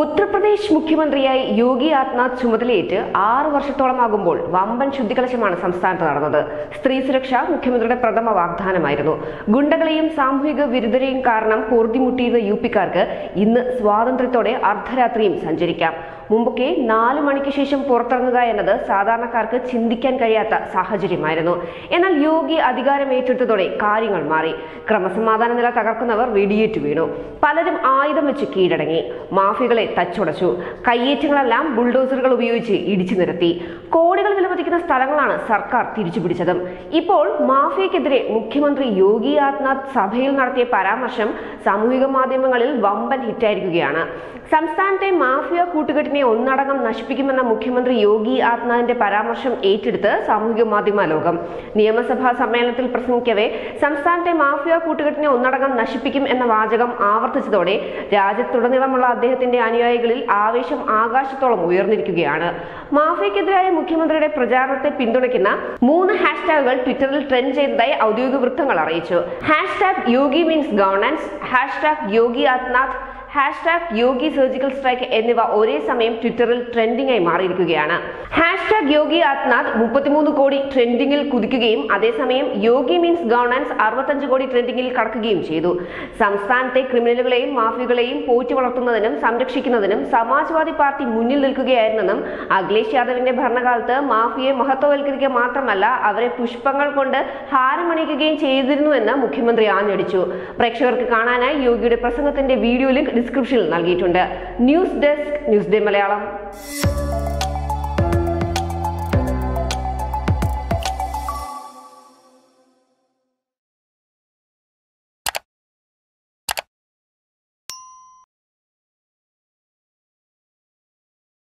ഉത്തർപ്രദേശ് മുഖ്യമന്ത്രിയായി യോഗി ആദിത്യനാഥ് ചുമതലയേറ്റ് ആറ് വർഷത്തോളമാകുമ്പോൾ വമ്പൻ ശുദ്ധികലശമാണ് സംസ്ഥാനത്ത് നടന്നത്. സ്ത്രീ സുരക്ഷ മുഖ്യമന്ത്രിയുടെ പ്രഥമ വാഗ്ദാനമായിരുന്നു. ഗുണ്ടകളെയും സാമൂഹിക വിരുദ്ധരെയും കാരണം പൊറുതിമുട്ടിയിരുന്ന യു പിക്കാർക്ക് ഇന്ന് സ്വാതന്ത്ര്യത്തോടെ അർദ്ധരാത്രിയും സഞ്ചരിക്കാം. മുമ്പൊക്കെ നാലു മണിക്ക് ശേഷം പുറത്തിറങ്ങുക എന്നത് സാധാരണക്കാർക്ക് ചിന്തിക്കാൻ കഴിയാത്ത സാഹചര്യമായിരുന്നു. എന്നാൽ യോഗി അധികാരം ഏറ്റെടുത്തതോടെ കാര്യങ്ങൾ മാറി. ക്രമസമാധാന നില തകർക്കുന്നവർ വെടിയേറ്റു വീണു. പലരും ആയുധം വെച്ച് കീഴടങ്ങി. മാഫിയകളെ തച്ചുടച്ചു. കയ്യേറ്റങ്ങളെല്ലാം ബുൾഡോസറുകൾ ഉപയോഗിച്ച് ഇടിച്ചു നിരത്തി. കോടികൾ വിലമതിക്കുന്ന സ്ഥലങ്ങളാണ് സർക്കാർ തിരിച്ചുപിടിച്ചതും. ഇപ്പോൾ മാഫിയക്കെതിരെ മുഖ്യമന്ത്രി യോഗി ആദിത്യനാഥ് സഭയിൽ നടത്തിയ പരാമർശം സാമൂഹിക മാധ്യമങ്ങളിൽ വമ്പൻ ഹിറ്റായിരിക്കുകയാണ്. സംസ്ഥാനത്തെ മാഫിയ കൂട്ടുകെട്ടിനെ ഒന്നടങ്കം നശിപ്പിക്കുമെന്ന മുഖ്യമന്ത്രി യോഗി ആദിത്യനാഥിന്റെ പരാമർശം ഏറ്റെടുത്ത് സാമൂഹിക മാധ്യമ ലോകം. നിയമസഭാ സമ്മേളനത്തിൽ പ്രസംഗിക്കവേ സംസ്ഥാനത്തെ മാഫിയ കൂട്ടുകെട്ടിനെ ഒന്നടങ്കം നശിപ്പിക്കും എന്ന വാചകം ആവർത്തിച്ചതോടെ രാജ്യത്തുടനീളമുള്ള അദ്ദേഹത്തിന്റെ അനുയായികളിൽ ആവേശം ആകാശത്തോളം ഉയർന്നിരിക്കുകയാണ്. മാഫിയക്കെതിരായ മുഖ്യമന്ത്രിയുടെ പ്രചാരണത്തെ പിന്തുണയ്ക്കുന്ന മൂന്ന് ഹാഷ്ടാഗുകൾ ട്വിറ്ററിൽ ട്രെൻഡ് ചെയ്തതായി ഔദ്യോഗിക വൃത്തങ്ങൾ അറിയിച്ചു. Hashtag Yogi means governance hashtag Yogi Adityanath hashtag Yogi surgical strike എന്നിവ ഒരേ സമയം ട്വിറ്ററിൽ ട്രെൻഡിംഗ് ആയി മാറിയിരിക്കുകയാണ്. ഹാഷ്ടാഗ് യോഗി ആദിത്യനാഥ് മുപ്പത്തിമൂന്ന് കോടി ട്രെൻഡിംഗിൽ കുതിക്കുകയും അതേസമയം യോഗി മീൻസ് ഗവർണൻസ് അറുപത്തഞ്ച് കോടി ട്രെൻഡിംഗിൽ കടക്കുകയും ചെയ്തു. സംസ്ഥാനത്തെ ക്രിമിനലുകളെയും മാഫിയകളെയും പോറ്റി വളർത്തുന്നതിനും സംരക്ഷിക്കുന്നതിനും സമാജ്വാദി പാർട്ടി മുന്നിൽ നിൽക്കുകയായിരുന്നെന്നും അഖിലേഷ് യാദവിന്റെ ഭരണകാലത്ത് മാഫിയെ മഹത്വവൽക്കരിക്കുക മാത്രമല്ല അവരെ പുഷ്പങ്ങൾ കൊണ്ട് ഹാരമണിക്കുകയും ചെയ്തിരുന്നുവെന്ന് മുഖ്യമന്ത്രി ആഞ്ഞടിച്ചു. പ്രേക്ഷകർക്ക് കാണാനായി യോഗിയുടെ പ്രസംഗത്തിന്റെ വീഡിയോ ലിങ്ക് ഡിസ്ക്രിപ്ഷനിൽ നൽകിയിട്ടുണ്ട്. News desk news day Malayalam.